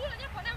Như là nhân.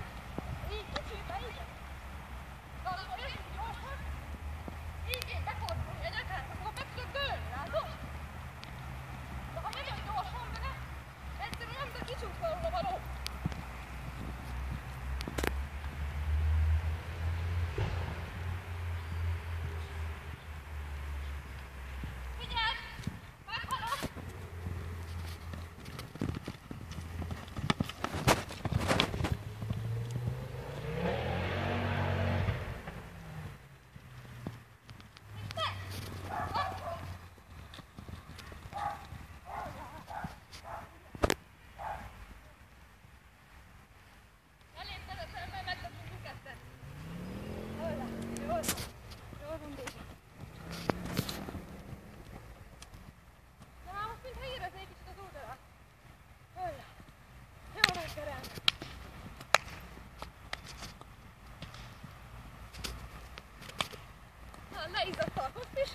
leizzadt a hopp is.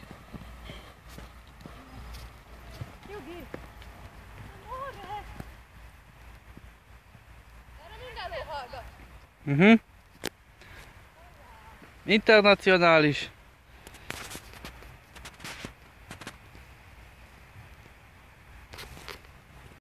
Jogi! Amore! Erre mindenhol hallgat. Mhm. Internacionális.